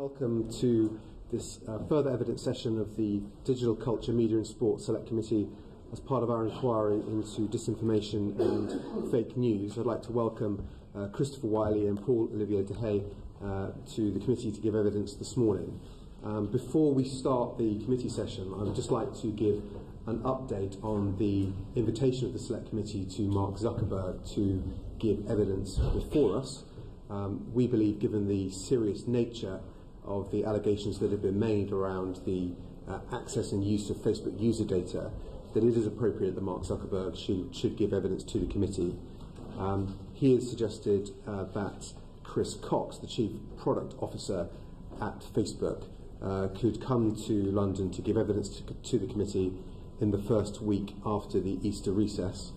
Welcome to this uh, further evidence session of the Digital Culture, Media and Sport Select Committee as part of our inquiry into disinformation and fake news. I'd like to welcome uh, Christopher Wylie and Paul Olivier Dehaye uh, to the committee to give evidence this morning. Um, before we start the committee session, I would just like to give an update on the invitation of the Select Committee to Mark Zuckerberg to give evidence before us. Um, we believe, given the serious nature of the allegations that have been made around the uh, access and use of Facebook user data, that it is appropriate that Mark Zuckerberg should, should give evidence to the committee. Um, he has suggested uh, that Chris Cox, the Chief Product Officer at Facebook, uh, could come to London to give evidence to, to, the committee in the first week after the Easter recess.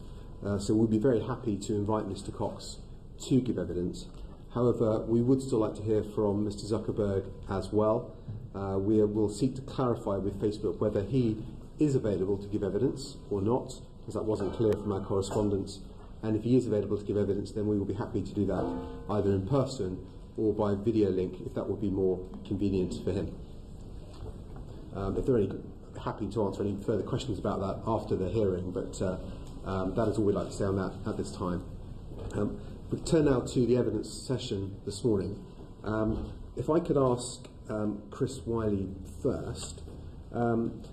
Uh, so we'll be very happy to invite Mr. Cox to give evidence. However, we would still like to hear from Mr. Zuckerberg as well. Uh, we will seek to clarify with Facebook whether he is available to give evidence or not, because that wasn't clear from our correspondence. And if he is available to give evidence, then we will be happy to do that either in person or by video link, if that would be more convenient for him. Um, if they're any, happy to answer any further questions about that after the hearing, but uh, um, that is all we'd like to say on that at this time. Um, we turn now to the evidence session this morning. Um, if I could ask um, Chris Wylie first. Um,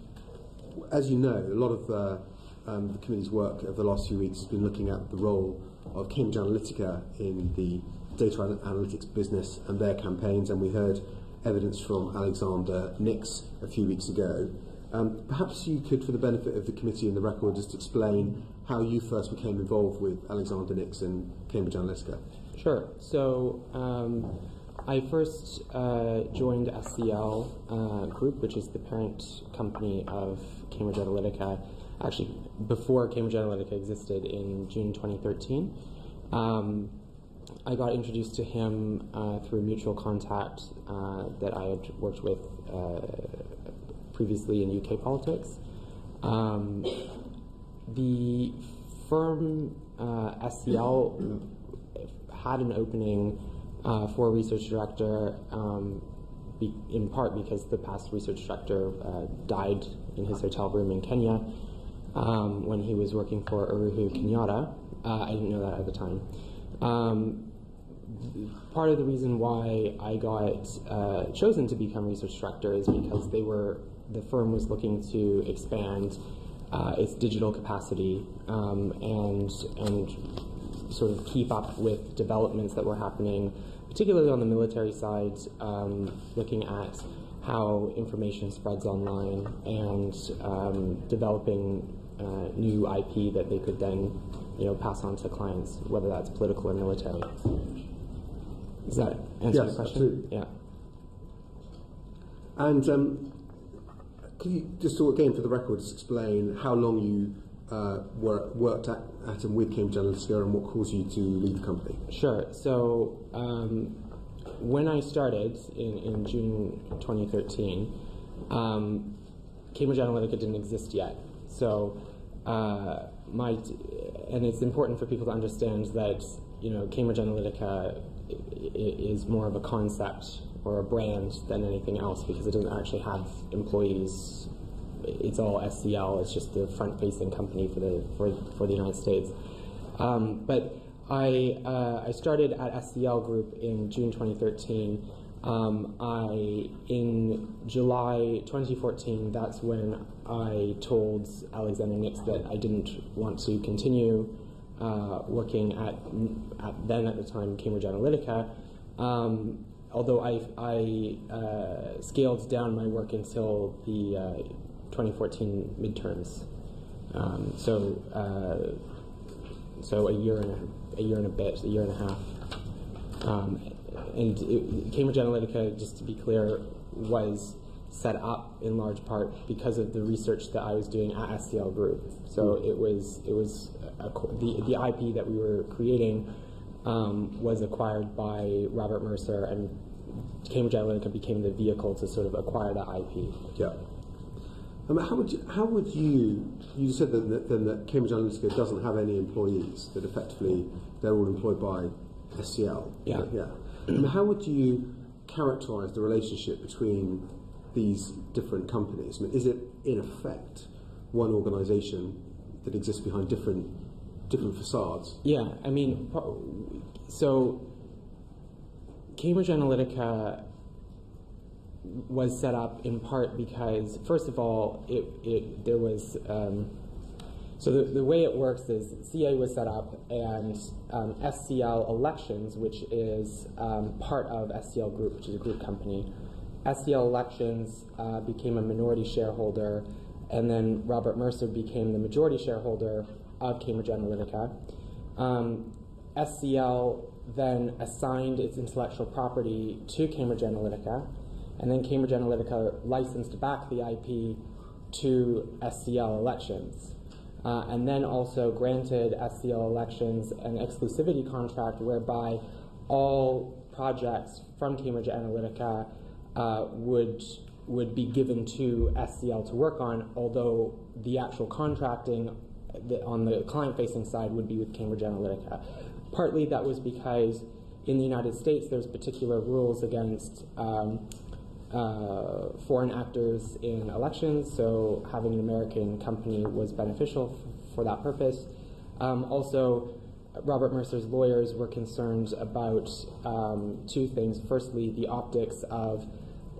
as you know, a lot of uh, the committee's work over the last few weeks has been looking at the role of Cambridge Analytica in the data analytics business and their campaigns, and we heard evidence from Alexander Nix a few weeks ago. Um, perhaps you could, for the benefit of the committee and the record, just explain how you first became involved with Alexander Nix and Cambridge Analytica. Sure. So um, I first uh, joined SCL uh, Group, which is the parent company of Cambridge Analytica, actually before Cambridge Analytica existed in June 2013. Um, I got introduced to him uh, through a mutual contact uh, that I had worked with uh, previously in UK politics. Um, the firm uh, SCL had an opening uh, for a research director, um, be, in part because the past research director uh, died in his hotel room in Kenya um, when he was working for Uhuru Kenyatta. Uh, I didn't know that at the time. Um, part of the reason why I got uh, chosen to become research director is because they were the firm was looking to expand uh, its digital capacity um, and and sort of keep up with developments that were happening, particularly on the military side, um, looking at how information spreads online and um, developing uh, new IP that they could then, you know, pass on to clients, whether that's political or military. Does that answer yes, the question? Absolutely. Yeah. And um, could you just again, for the record, just explain how long you uh, work, worked at, at and with Cambridge Analytica and what caused you to leave the company? Sure. So um, when I started in, in June 2013, um, Cambridge Analytica didn't exist yet. So uh, my and it's important for people to understand that you know Cambridge Analytica is more of a concept or a brand than anything else because it doesn't actually have employees. It's all SCL. It's just the front-facing company for the for, for the United States. Um, but I uh, I started at SCL Group in June 2013. Um, I in July 2014. That's when I told Alexander Nix that I didn't want to continue uh, working at, at, then at the time Cambridge Analytica. Um, although I, I uh, scaled down my work until the uh, 2014 midterms. Um, so, uh, so a year and a, a, year and a bit, a year and a half. Um, and it, Cambridge Analytica, just to be clear, was set up in large part because of the research that I was doing at SCL Group. So it was it was a, the the IP that we were creating um, was acquired by Robert Mercer, and Cambridge Analytica became the vehicle to sort of acquire that IP. Yeah. Mean, how would you, how would you you said that, that, that Cambridge Analytica doesn't have any employees that effectively they're all employed by SCL. Yeah. Yeah. Mean, how would you characterise the relationship between these different companies? I mean, is it in effect one organisation that exists behind different different facades? Yeah, I mean, so Cambridge Analytica was set up in part because, first of all, it, it there was um, so the, the way it works is CA was set up and um, SCL Elections, which is um, part of SCL Group, which is a group company. SCL Elections uh, became a minority shareholder, and then Robert Mercer became the majority shareholder of Cambridge Analytica. Um, SCL then assigned its intellectual property to Cambridge Analytica, and then Cambridge Analytica licensed back the IP to SCL Elections. Uh, and then also granted SCL Elections an exclusivity contract whereby all projects from Cambridge Analytica uh, would would be given to SCL to work on, although the actual contracting on the client-facing side would be with Cambridge Analytica. Partly that was because in the United States there's particular rules against um, uh, foreign actors in elections, so having an American company was beneficial for that purpose. Um, also, Robert Mercer's lawyers were concerned about um, two things. Firstly, the optics of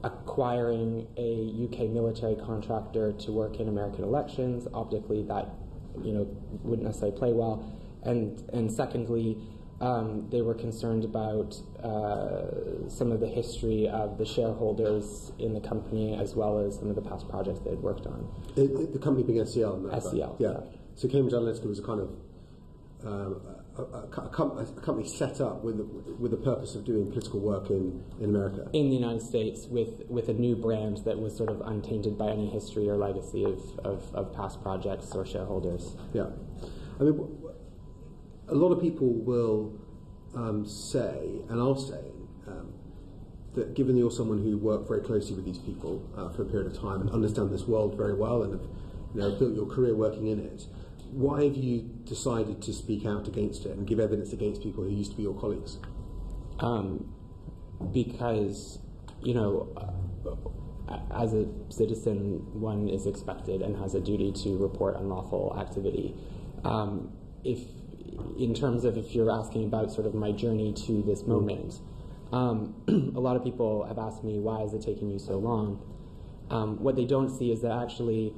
acquiring a UK military contractor to work in American elections. Optically, that you know wouldn't necessarily play well. And and secondly, um, they were concerned about uh, some of the history of the shareholders in the company as well as some of the past projects they had worked on. It, it, the company being SCL? SCL. Yeah. yeah. So Cambridge Analytica was a kind of um, a, a, a, company set up with the, with the purpose of doing political work in, in America. In the United States, with, with a new brand that was sort of untainted by any history or legacy of, of, of past projects or shareholders. Yeah. I mean, a lot of people will um, say, and are saying, um, that given you're someone who worked very closely with these people uh, for a period of time and understand this world very well and have you know, built your career working in it, why have you decided to speak out against it and give evidence against people who used to be your colleagues? Um, because, you know, uh, as a citizen, one is expected and has a duty to report unlawful activity. Um, if in terms of if you're asking about sort of my journey to this moment, um, a lot of people have asked me, why is it taking you so long? Um, what they don't see is that actually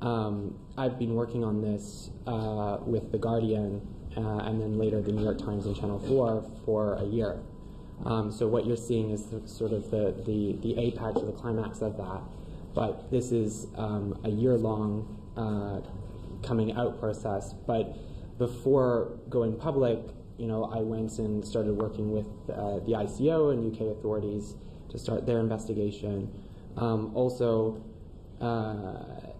um, I've been working on this uh, with The Guardian uh, and then later The New York Times and Channel 4 for a year. Um, so what you're seeing is the, sort of the, the, the apex or the climax of that. But this is um, a year-long uh, coming out process. But before going public, you know, I went and started working with uh, the ICO and UK authorities to start their investigation. Um, also, uh,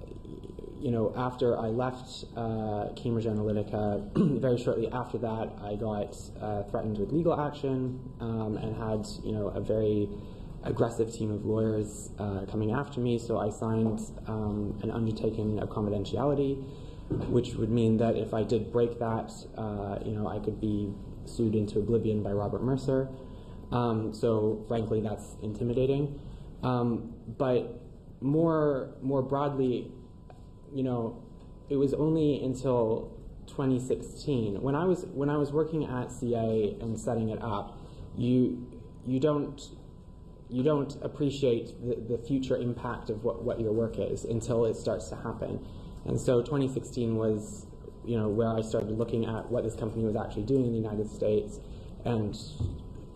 you know, after I left uh, Cambridge Analytica, very shortly after that, I got uh, threatened with legal action um, and had, you know, a very aggressive team of lawyers uh, coming after me. So I signed um, an undertaking of confidentiality which would mean that if I did break that, uh, you know, I could be sued into oblivion by Robert Mercer. Um, so frankly, that's intimidating. Um, but more more broadly, you know, it was only until 2016 when I was when I was working at CA and setting it up. You you don't you don't appreciate the, the future impact of what, what your work is until it starts to happen. And so 2016 was, you know, where I started looking at what this company was actually doing in the United States, and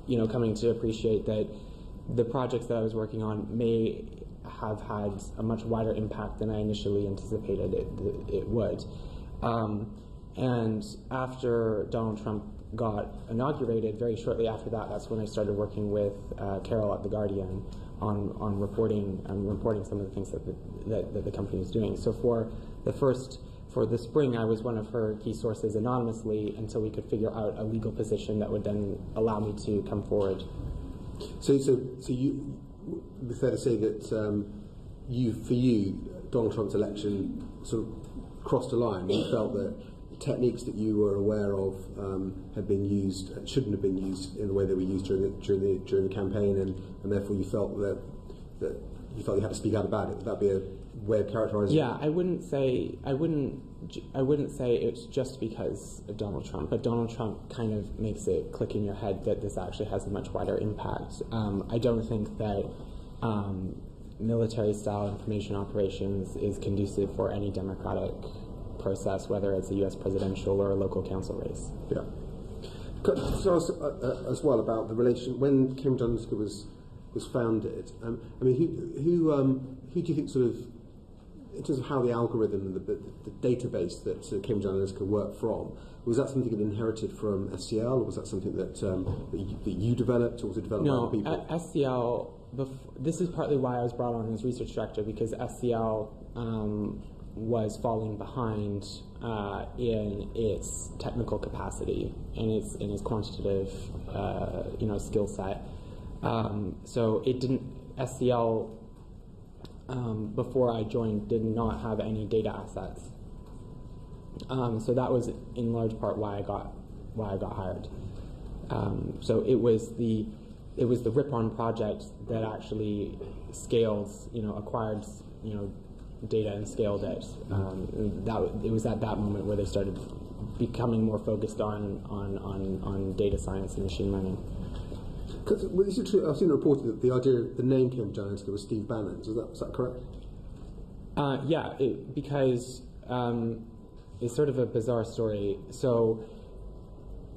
you know, coming to appreciate that the projects that I was working on may have had a much wider impact than I initially anticipated it, it would. Um, and after Donald Trump got inaugurated, very shortly after that, that's when I started working with uh, Carole at The Guardian on, on reporting and reporting some of the things that the, that, that the company is doing. So for the first for the spring, I was one of her key sources anonymously until we could figure out a legal position that would then allow me to come forward. So, so, so you, be fair to say that um, you, for you, Donald Trump's election sort of crossed a line. You felt that the techniques that you were aware of um, had been used, shouldn't have been used in the way they were used during the, during the, during the campaign, and, and therefore you felt that, that you felt you had to speak out about it. Would that be a way of characterizing Yeah, it? I wouldn't say I wouldn't I wouldn't say it's just because of Donald Trump, but Donald Trump kind of makes it click in your head that this actually has a much wider impact. Um, I don't think that um, military-style information operations is conducive for any democratic process, whether it's a U.S. presidential or a local council race. Yeah. Could uh, uh, as well about the relation when Cambridge Analytica was was founded. Um, I mean, who who um, who do you think sort of in terms of how the algorithm and the, the, the database that uh, Cambridge Analytica worked from was that something that inherited from SCL, or was that something that um, that, you, that you developed, or was it developed by No, other people? at SCL. Bef- this is partly why I was brought on as research director because SCL um, was falling behind uh, in its technical capacity and its in its quantitative, uh, you know, skill set. Um, so it didn't SCL um, before I joined did not have any data assets. Um, so that was in large part why I got why I got hired. Um, so it was the it was the Ripon project that actually scaled, you know, acquired, you know, data and scaled it. Um, that it was at that moment where they started becoming more focused on on, on, on data science and machine learning. 'Cause, well, true? I've seen reported that the idea, the name came Cambridge Analytica was Steve Bannon's. Is that is that correct? Uh, yeah, it, because um, it's sort of a bizarre story. So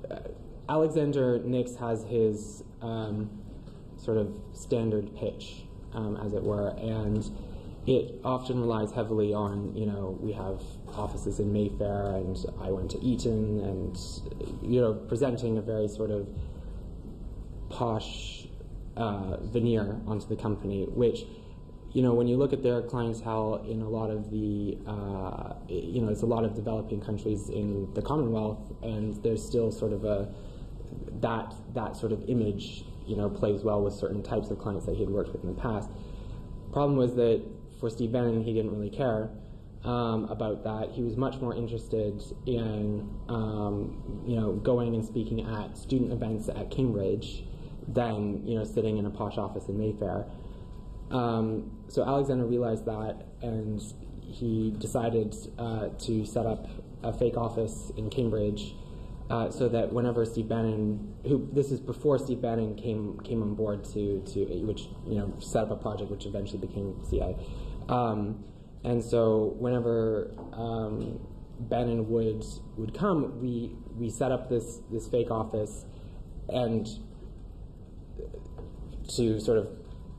uh, Alexander Nix has his um, sort of standard pitch, um, as it were, and it often relies heavily on, you know, we have offices in Mayfair, and I went to Eton, and, you know, presenting a very sort of posh uh, veneer onto the company, which, you know, when you look at their clientele in a lot of the, uh, you know, it's a lot of developing countries in the Commonwealth, and there's still sort of a that that sort of image, you know, plays well with certain types of clients that he had worked with in the past. Problem was that for Steve Bannon, he didn't really care um, about that. He was much more interested in, um, you know, going and speaking at student events at Cambridge than, you know, sitting in a posh office in Mayfair. Um, so Alexander realized that, and he decided uh, to set up a fake office in Cambridge, uh, so that whenever Steve Bannon, who this is before Steve Bannon came came on board to to which you know set up a project which eventually became CI, um, and so whenever um, Bannon would would come, we we set up this this fake office, and to sort of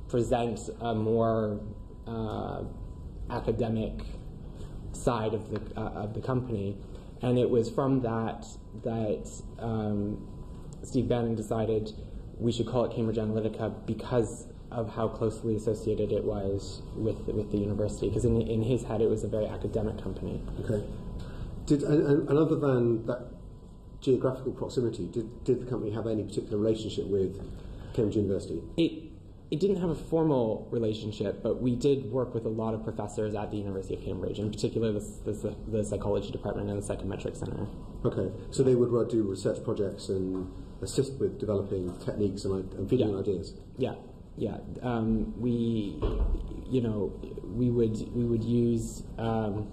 present a more uh, academic side of the uh, of the company, and it was from that that um, Steve Bannon decided we should call it Cambridge Analytica because of how closely associated it was with with the university. Because in in his head, it was a very academic company. Okay. Did and, other than that geographical proximity, did, did the company have any particular relationship with Cambridge University? It it didn't have a formal relationship, but we did work with a lot of professors at the University of Cambridge, in particular the, the, the psychology department and the psychometric center. Okay, so they would do research projects and assist with developing techniques and, and feeding Yeah. ideas. Yeah, yeah. Um, we, you know, we would we would use. Um,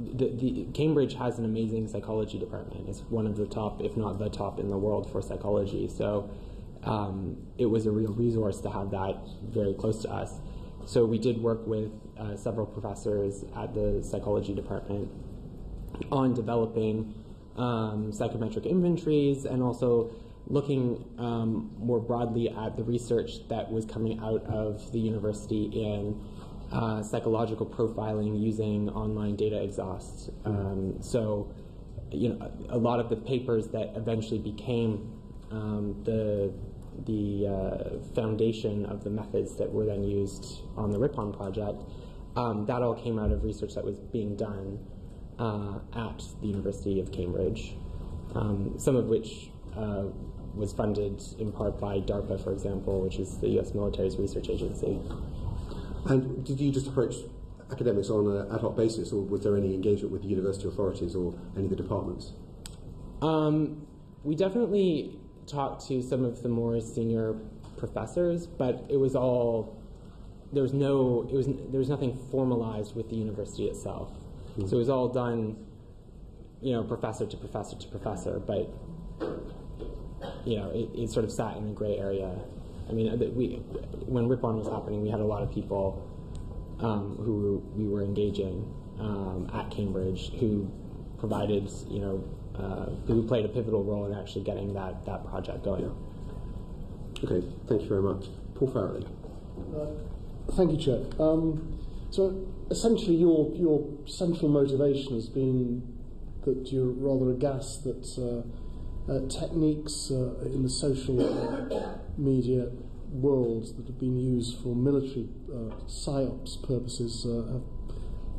the, the Cambridge has an amazing psychology department. It's one of the top, if not the top, in the world for psychology. So um, it was a real resource to have that very close to us. So we did work with uh, several professors at the psychology department on developing um, psychometric inventories and also looking um, more broadly at the research that was coming out of the university in uh, psychological profiling using online data exhaust. Um, so, you know, a lot of the papers that eventually became um, the the uh, foundation of the methods that were then used on the Ripon project, um, that all came out of research that was being done uh, at the University of Cambridge, um, some of which uh, was funded in part by DARPA, for example, which is the U.S. military's research agency. And did you just approach academics on an ad hoc basis, or was there any engagement with the university authorities or any of the departments? Um, we definitely talked to some of the more senior professors, but it was all there was no it was there was nothing formalized with the university itself. Mm-hmm. So it was all done, you know, professor to professor to professor, but you know, it, it sort of sat in a gray area. I mean, we when Ripon was happening, we had a lot of people um, who we were engaging um, at Cambridge who provided, you know, who played a pivotal role in actually getting that, that project going. Yeah. Okay, thank you very much. Paul Farrelly. Uh, thank you, Chair. Um, so essentially, your your central motivation has been that you're rather aghast that uh, uh, techniques uh, in the social uh, media world that have been used for military uh, psyops purposes uh, have,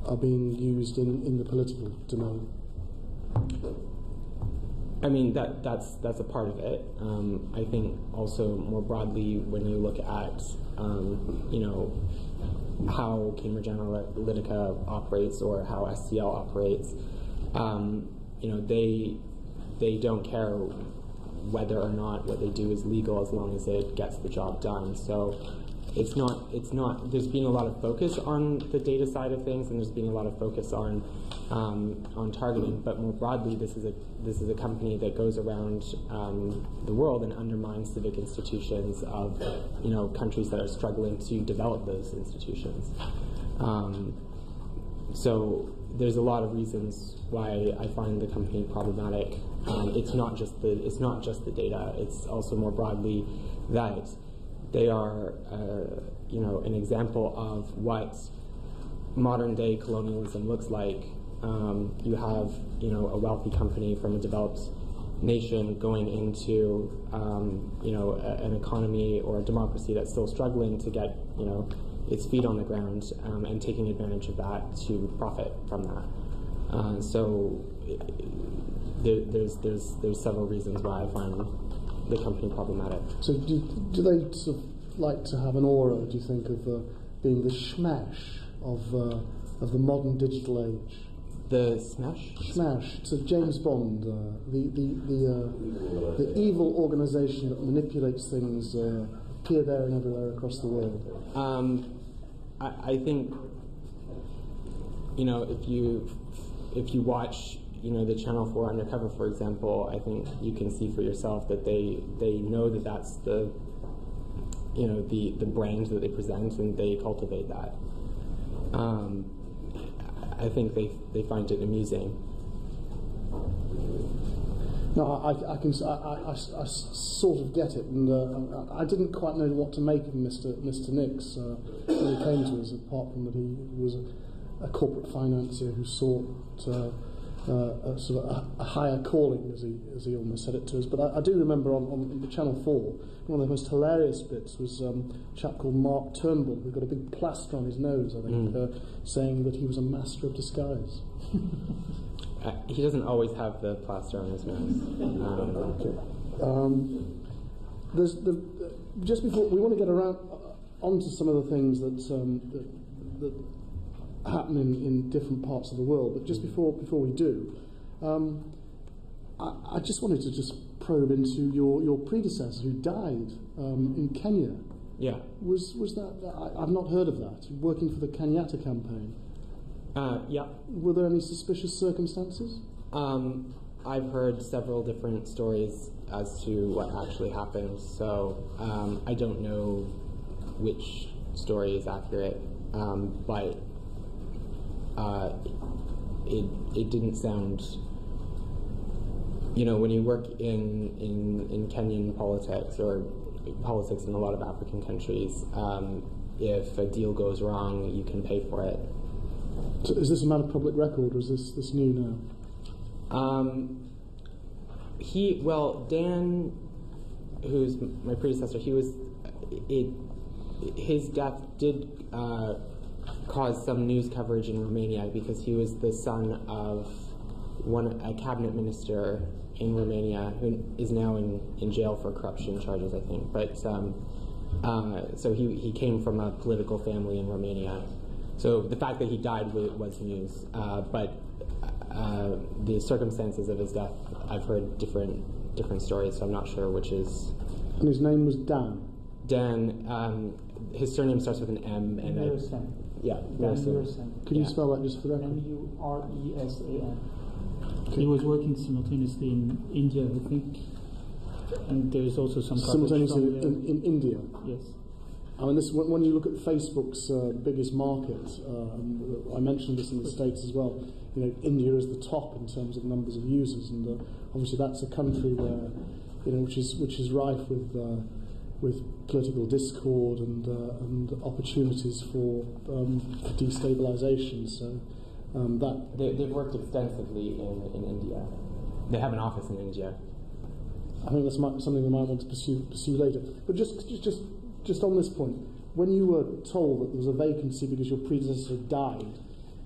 are being used in, in the political domain. I mean that that's that's a part of it. Um, I think also more broadly when you look at um, you know how Cambridge Analytica operates or how SCL operates, um, you know they they don't care whether or not what they do is legal as long as it gets the job done. So it's not it's not there's been a lot of focus on the data side of things and there's been a lot of focus on um, on targeting. But more broadly this is a this is a company that goes around um, the world and undermines civic institutions of you know countries that are struggling to develop those institutions. Um, so there's a lot of reasons why I find the company problematic. Um, it's not just the it's not just the data. It's also more broadly that they are, uh, you know, an example of what modern day colonialism looks like. Um, you have, you know, a wealthy company from a developed nation going into, um, you know, a, an economy or a democracy that's still struggling to get, you know, its feet on the ground um, and taking advantage of that to profit from that. Uh, so there, there's there's there's several reasons why I find the company problematic. So do, do they sort of like to have an aura, do you think, of uh, being the SMERSH of, uh, of the modern digital age? The SMERSH? SMERSH. So James Bond, uh, the, the, the, uh, the evil organization that manipulates things uh, here, there, and everywhere across the world. Um, I, I think, you know, if you, if you watch you know the Channel 4 Undercover, for example, I think you can see for yourself that they they know that that's the you know the the brand that they present and they cultivate that. Um, I think they they find it amusing. No, I, I can I, I, I, sort of get it, and uh, I didn't quite know what to make of Mr. Mr. Nix uh, when he came to us. Apart from that, he was a, a corporate financier who sought. Uh, uh, a sort of a, a, higher calling, as he as he almost said it to us. But I, I do remember on, on the Channel Four, one of the most hilarious bits was um, a chap called Mark Turnbull, who got a big plaster on his nose, I think, mm. uh, saying that he was a master of disguise. uh, he doesn't always have the plaster on his nose. Um, okay. Um, there's the, just before we want to get around uh, onto some of the things that, um, that, that happen in, different parts of the world. But just before before we do, um, I, I, just wanted to just probe into your, your predecessor who died um, in Kenya. Yeah. Was was that? I, have not heard of that. Working for the Kenyatta campaign. Uh, yeah. Were there any suspicious circumstances? Um, I've heard several different stories as to what actually happened, so um, I don't know which story is accurate. Um, but uh, it it didn't sound. You know, when you work in, in, in Kenyan politics or politics in a lot of African countries, um, if a deal goes wrong, you can pay for it. So is this a matter of public record, or is this this new now? Um, he well, Dan, who's my predecessor, he was it. His death did uh, caused some news coverage in Romania because he was the son of one a cabinet minister in Romania who is now in, in jail for corruption charges, I think. But um, uh, so he, he came from a political family in Romania. So the fact that he died was news, uh, but uh, the circumstances of his death, I've heard different different stories, so I'm not sure which is. And his name was Dan. Dan, um, his surname starts with an M, and I, Muresan. Yeah, Dan Muresan. Could you spell that just for the record? M-U-R-E-S-A-N. He was working simultaneously in India, I think, and there's also some Simultaneously in, in India. Yes. I mean, this, when, when you look at Facebook's uh, biggest market, um, I mentioned this in the States as well, you know, India is the top in terms of numbers of users, and uh, obviously that's a country where, you know, which is, which is rife with, uh, with political discord and, uh, and opportunities for, um, for destabilization. So um, that, They, they've worked extensively in, in India. They have an office in India. I think that's might, something we might want to pursue, pursue later. But just, just, just, just on this point, when you were told that there was a vacancy because your predecessor died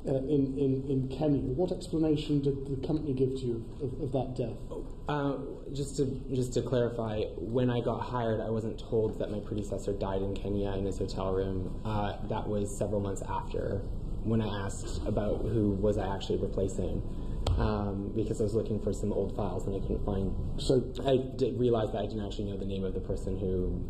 uh, in, in, in Kenya, what explanation did the company give to you of, of that death? Uh, just to just to clarify, when I got hired, I wasn't told that my predecessor died in Kenya in his hotel room. Uh, that was several months after when I asked about who was I actually replacing, um, because I was looking for some old files and I couldn't find. So, I did realize that I didn't actually know the name of the person who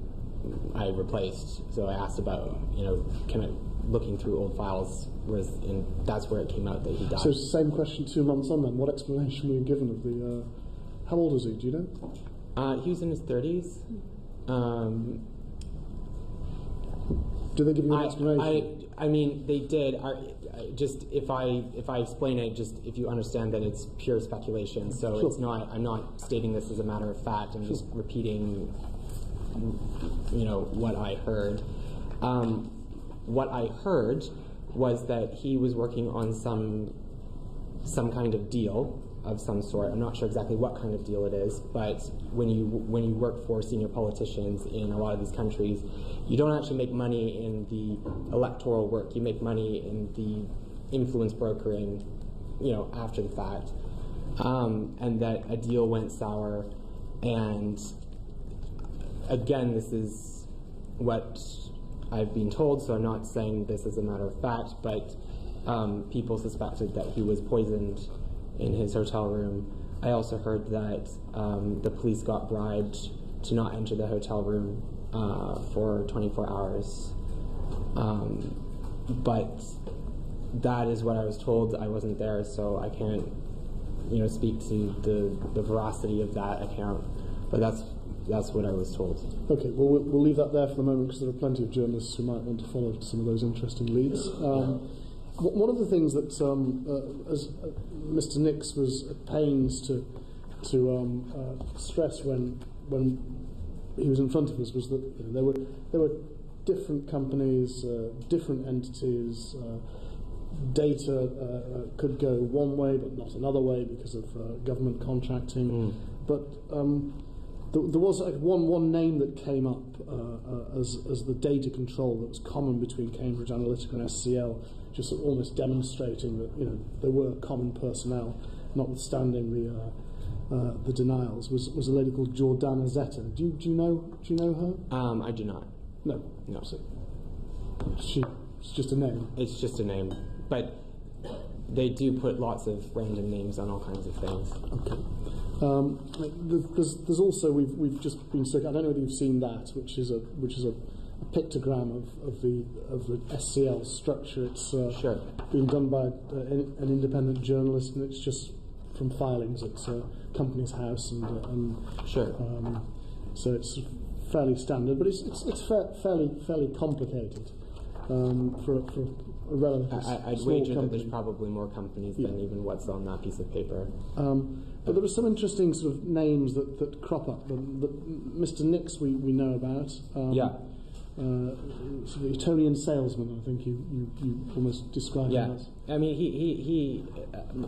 I replaced. So I asked about, you know, kind of looking through old files was, and that's where it came out that he died. so it's the same question two months on then. What explanation were you given of the. Uh, how old was he? Do you know? Uh, he was in his 30s. Um, Did they give you an I, explanation? I, I mean, they did. I, I just if I if I explain it, just if you understand that it's pure speculation. So Sure. it's not. I'm not stating this as a matter of fact. I'm just repeating, you know, what I heard. Um, what I heard was that he was working on some some kind of deal of some sort. I'm not sure exactly what kind of deal it is, but when you when you work for senior politicians in a lot of these countries, you don't actually make money in the electoral work. You make money in the influence brokering, you know, after the fact. Um, and that a deal went sour, and again, this is what I've been told, so I'm not saying this as a matter of fact, but um, people suspected that he was poisoned in his hotel room. I also heard that um, the police got bribed to not enter the hotel room uh, for 24 hours. Um, but that is what I was told. I wasn't there, so I can't, you know, speak to the, the veracity of that account. But that's that's what I was told. Okay, well, we'll we'll leave that there for the moment because there are plenty of journalists who might want to follow some of those interesting leads. Um, one of the things that um, uh, as uh, Mr. Nix was at pains to to um, uh, stress when when he was in front of us was that you know, there were there were different companies, uh, different entities. Uh, data uh, could go one way but not another way because of uh, government contracting. But um, there, there was one one name that came up uh, uh, as as the data control that was common between Cambridge Analytica and SCL, just almost demonstrating that you know there were common personnel, notwithstanding the. Uh, uh, the denials was, was a lady called Jordana Zeta. Do you, do you know do you know her? Um, I do not. No, No. So she, it's just a name. It's just a name, but they do put lots of random names on all kinds of things. Okay. Um, there's, there's also we've we've just been I don't know whether you've seen that, which is a which is a, a pictogram of, of the of the SCL structure. It's uh, Sure. been done by uh, an, independent journalist, and it's just from filings at uh, Companies House, and, uh, and Sure. um, so it's fairly standard, but it's it's, it's fa- fairly fairly complicated um, for, for a relatively I, I'd small wager that there's probably more companies Yeah. than even what's on that piece of paper. Um, but there are some interesting sort of names that, that crop up. The, the, Mr. Nix we, we know about. Um, Yeah. Uh, sort of Etonian salesman, I think you, you, you almost described Yeah, him as. I mean, he, he, he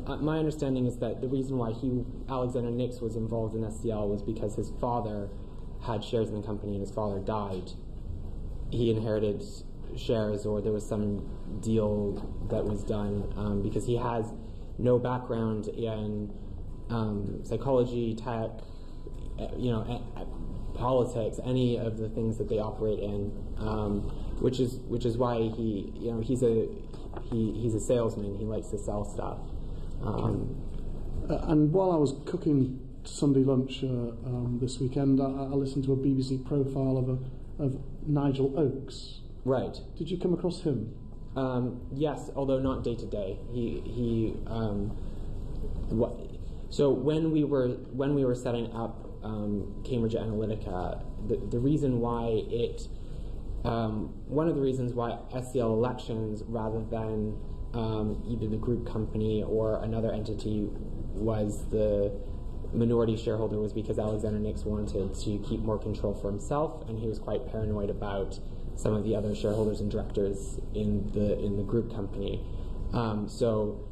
uh, my understanding is that the reason why he, Alexander Nix, was involved in SCL was because his father had shares in the company and his father died. He inherited shares, or there was some deal that was done um, because he has no background in um, psychology, tech, uh, you know, uh, uh, politics, any of the things that they operate in, um, which is which is why he you know he's a he, he's a salesman. He likes to sell stuff. Um, Uh, and while I was cooking Sunday lunch uh, um, this weekend, I, I listened to a BBC profile of, a, of Nigel Oakes. right. Did you come across him? Um, yes, although not day to day. He he. Um, what, so when we were when we were setting up um, Cambridge Analytica, the, the reason why it um, one of the reasons why SCL Elections rather than um, either the group company or another entity was the minority shareholder was because Alexander Nix wanted to keep more control for himself, and he was quite paranoid about some of the other shareholders and directors in the in the group company. Um, so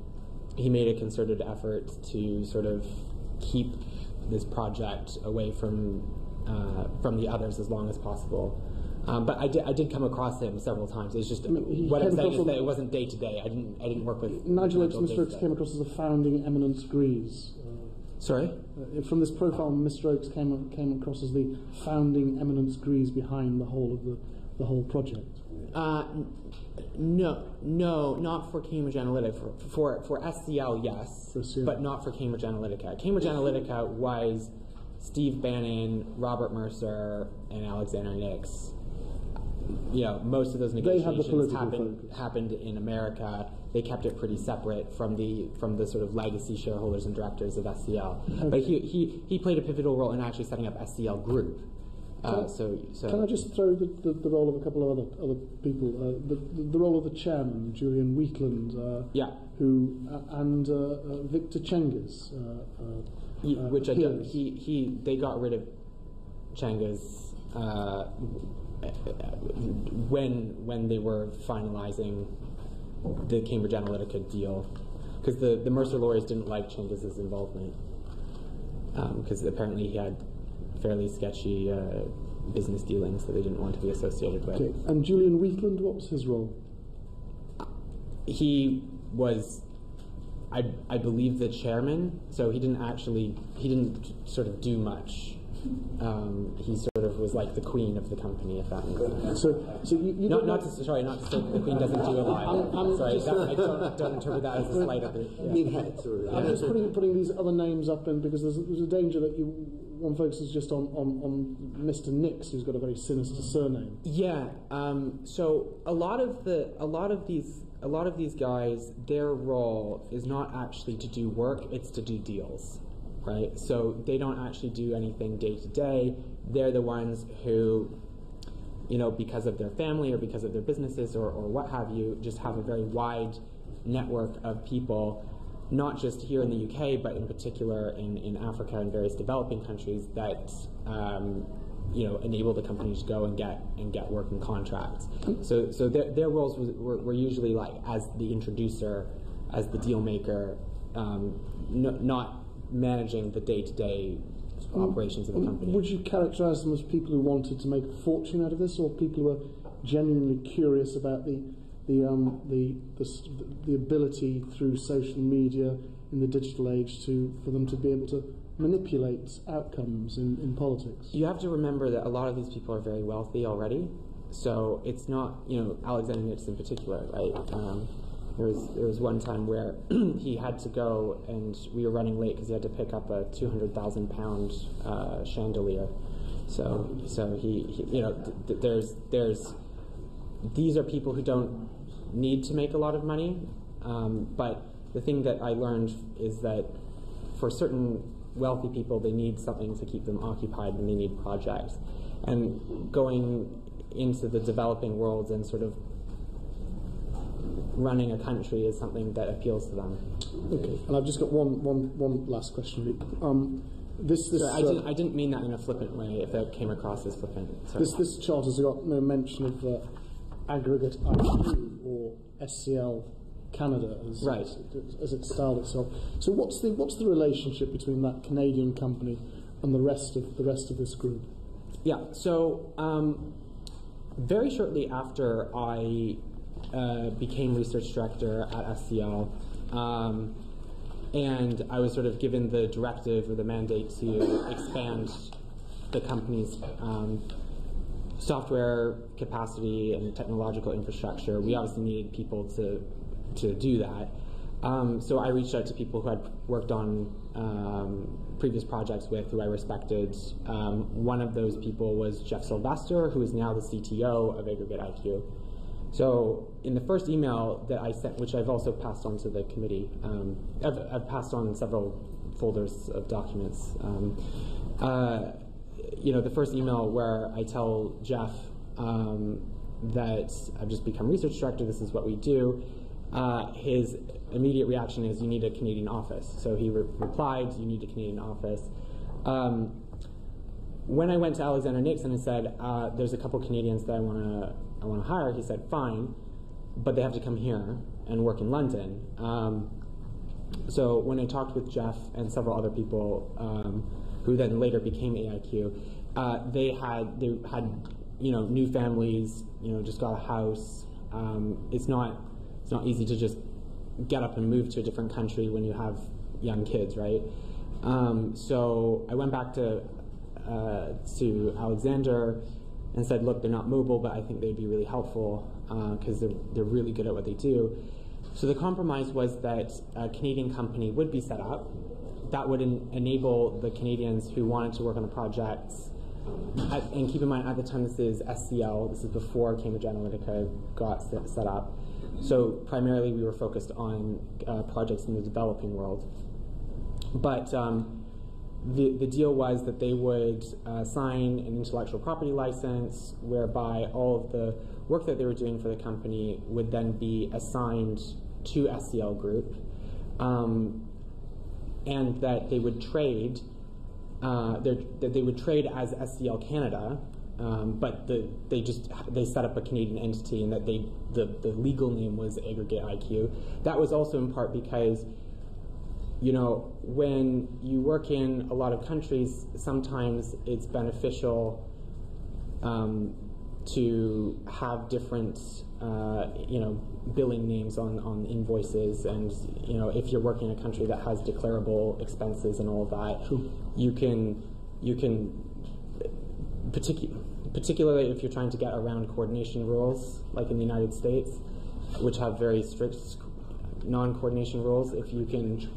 he made a concerted effort to sort of keep this project away from uh, from the others as long as possible. Um, but I did, I did come across him several times. It's just mean, what I'm saying is that it wasn't day to day. I didn't I didn't work with Nigel Oakes, Mr. Oakes came across as a founding eminence grise. Sorry. Uh, from this profile, Mr. Oakes came, came across as the founding eminence grise behind the whole of the, the whole project. Uh, no, no, not for Cambridge Analytica. For, for, for SCL, yes, For but not for Cambridge Analytica. Cambridge Analytica was Steve Bannon, Robert Mercer, and Alexander Nix. You know, most of those They had the negotiations happened focus. happened in America. They kept it pretty separate from the from the sort of legacy shareholders and directors of SCL. But he, he he played a pivotal role in actually setting up SCL Group. Can Uh, I- so so Can I just throw the, the, the role of a couple of other, other people? Uh, the, the, role of the chairman, Julian Wheatland, uh, yeah. who, uh, and uh, uh, Victor. Uh, uh, uh, which I don't, he he they got rid of Tchenguiz's uh, when when they were finalizing the Cambridge Analytica deal because the the Mercer lawyers didn't like Tchenguiz's involvement because apparently he had fairly sketchy uh, business dealings that they didn't want to be associated with. Okay. And Julian Wheatland, what was his role? he was I, I believe the chairman so he didn't actually he didn't sort of do much um, he sort of was like the queen of the company if that makes sense So, so you, you not, don't to, sorry not to say that the queen doesn't do a lot I'm- I'm sorry just- that, I don't, don't interpret that as a slight of yeah. Meathead, sort. I'm just putting, putting these other names up in because there's, there's a danger that you, one focuses just on, on, on Mr. Nix, who's got a very sinister surname. Yeah. Um, so a lot of the a lot of these a lot of these guys, their role is not actually to do work; it's to do deals, right? So they don't actually do anything day to day. They're the ones who, you know, because of their family or because of their businesses or, or what have you, just have a very wide network of people, not just here in the UK, but in particular in, in Africa and various developing countries that um, you know enable the companies to go and get and get working contracts. So so their, their roles was, were, were usually like as the introducer, as the deal maker, um, no, not managing the day to day operations of the company. Would you characterise them as people who wanted to make a fortune out of this, or people who were genuinely curious about the the um, the, the the ability through social media in the digital age to for them to be able to manipulate outcomes in, in politics? You have to remember that a lot of these people are very wealthy already. So it's not, you know, Alexander Nix in particular, right? Um, there was there was one time where he had to go, and we were running late because he had to pick up a two hundred thousand pound uh, chandelier. So so he, he you know, th- th- there's there's these are people who don't need to make a lot of money, um, but the thing that I learned is that for certain wealthy people, they need something to keep them occupied and they need projects. And going into the developing worlds and sort of running a country is something that appeals to them. Okay, and I've just got one, one, one last question. Um, this, this, So I, uh, didn't, I didn't mean that in a flippant way, if that came across as flippant. Sorry. This, this chart has got no mention of uh, AggregateIQ or SCL Canada as, Right. as, as it styled itself. So what's the what's the relationship between that Canadian company and the rest of the rest of this group? Yeah. So um, very shortly after I uh, became research director at SCL, um, and I was sort of given the directive or the mandate to expand the company's um, software capacity and technological infrastructure. We obviously needed people to to do that. Um, so I reached out to people who had worked on um, previous projects with, who I respected. Um, one of those people was Jeff Silvester, who is now the CTO of AggregateIQ. So in the first email that I sent, which I've also passed on to the committee, um, I've, I've, passed on several folders of documents. Um, uh, you know, the first email where I tell Jeff um, that I've just become research director, this is what we do, uh, his immediate reaction is, you need a Canadian office. So he re replied, you need a Canadian office. Um, when I went to Alexander Nix and said, uh, there's a couple Canadians that I want to I want to hire, he said, fine, but they have to come here and work in London. Um, so when I talked with Jeff and several other people um, who then later became AIQ, uh, they had they had you know new families, you know just got a house. Um, it's not it's not easy to just get up and move to a different country when you have young kids, right? Um, so I went back to uh, to Alexander and said, look, they're not mobile, but I think they'd be really helpful because uh, they're, they're really good at what they do. So the compromise was that a Canadian company would be set up. That would en enable the Canadians who wanted to work on the projects. At, and keep in mind, at the time, this is SCL. This is before Cambridge Analytica got set, set up. So primarily, we were focused on uh, projects in the developing world. But um, the, the deal was that they would uh, sign an intellectual property license whereby all of the work that they were doing for the company would then be assigned to SCL Group, um, and that they would trade. Uh, that they would trade as SCL Canada, um, but the, they just they set up a Canadian entity, and that they the, the legal name was AggregateIQ. That was also in part because you know, when you work in a lot of countries, sometimes it's beneficial um, to have different, uh, you know, billing names on, on invoices. And, you know, if you're working in a country that has declarable expenses and all of that, sure. you can, you can, particu particularly if you're trying to get around coordination rules, like in the United States, which have very strict non-coordination rules, if you can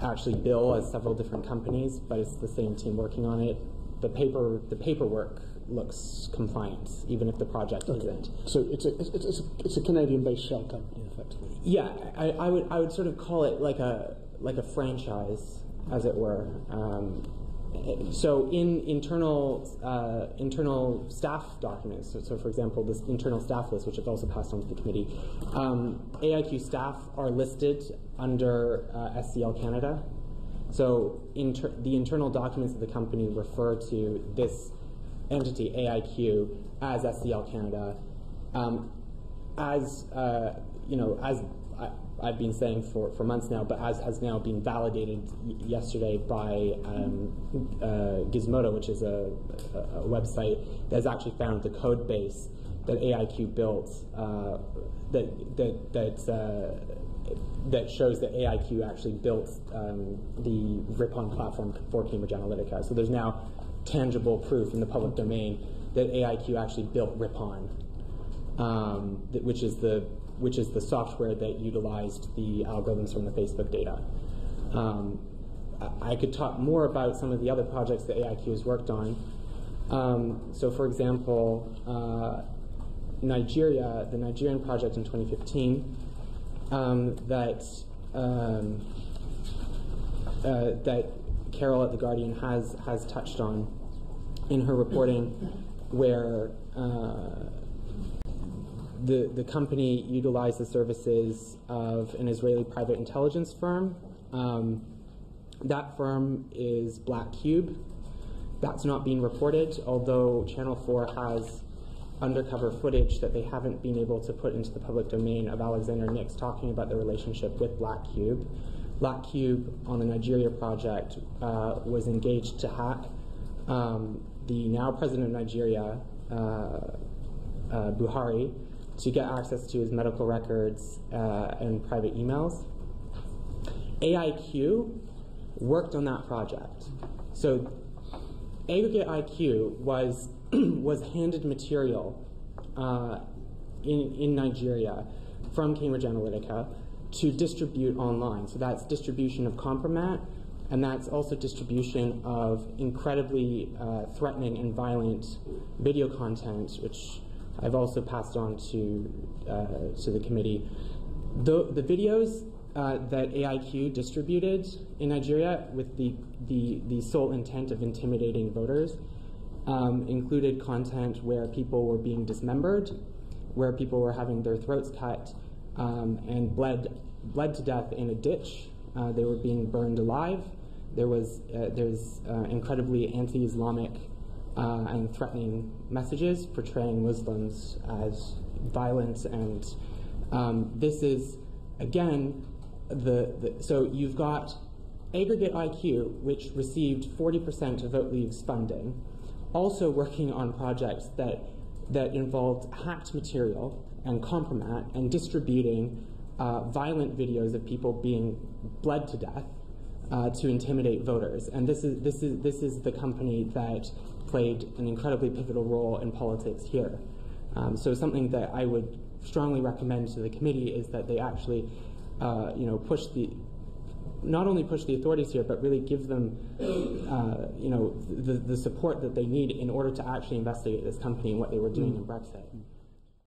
actually bill as several different companies, but it's the same team working on it. The paper, the paperwork looks compliant, even if the project okay. isn't. So it's a, it's, it's a, it's a Canadian-based shell company, effectively. Yeah, I, I, would I would sort of call it like a like a franchise, as it were. Um, so in internal uh, internal staff documents, so, so, for example, this internal staff list, which I've also passed on to the committee, um, AIQ staff are listed under uh, SCL Canada. So inter the internal documents of the company refer to this entity, AIQ, as SCL Canada. Um, as uh, you know, as I, have been saying for, for months now, but as has now been validated yesterday by um, uh, Gizmodo, which is a, a, a, website that has actually found the code base that AIQ built uh, that that that uh, that shows that AIQ actually built um, the Ripon platform for Cambridge Analytica. So there's now tangible proof in the public domain that AIQ actually built Ripon, um, which is the which is the software that utilized the algorithms from the Facebook data. Um, I could talk more about some of the other projects that AIQ has worked on. Um, so, for example, uh, Nigeria, the Nigerian project in 2015, um, that um, uh, that Carole at the Guardian has has touched on in her reporting, where uh, the, the company utilized the services of an Israeli private intelligence firm. Um, that firm is Black Cube. That's not being reported, although Channel 4 has undercover footage that they haven't been able to put into the public domain of Alexander Nix talking about the relationship with Black Cube. Black Cube on the Nigeria project uh, was engaged to hack um, the now president of Nigeria, uh, uh, Buhari, to get access to his medical records uh, and private emails. AIQ worked on that project. So AggregateIQ was was handed material uh, in in Nigeria from Cambridge Analytica to distribute online. So that's distribution of compromat, and that's also distribution of incredibly uh, threatening and violent video content, which I've also passed on to uh, to the committee. The, the videos uh, that AIQ distributed in Nigeria with the, the, the sole intent of intimidating voters um, included content where people were being dismembered, where people were having their throats cut um, and bled, bled to death in a ditch. Uh, they were being burned alive. There was uh, there's uh, incredibly anti-Islamic uh, and threatening messages portraying Muslims as violent and um, this is again the, the so you've got AggregateIQ which received 40% of Vote Leave's funding also working on projects that that involved hacked material and compromat and distributing uh, violent videos of people being bled to death uh, to intimidate voters. And this is, this, is, this is the company that played an incredibly pivotal role in politics here. Um, so something that I would strongly recommend to the committee is that they actually, uh, you know, push the, not only push the authorities here, but really give them, uh, you know, the, the support that they need in order to actually investigate this company and what they were doing in Brexit.